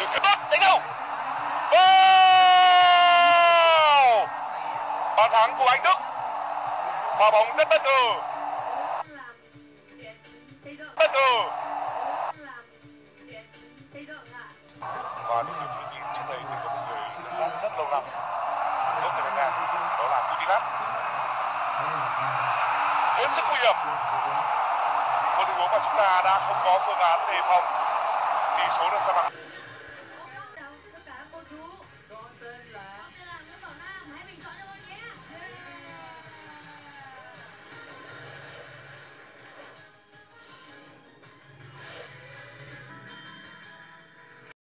được phía tốt đánh đầu vào bàn thắng của anh Đức pha bóng rất bất ngờ bất ngờ và đội tuyển nhìn trước đây thì có một người dẫn dắt rất lâu năm tốt Tây Nga đó là Coutinho hết sức nguy hiểm một tình huống mà chúng ta đã không có phương án đề phòng tỷ số được ra mặt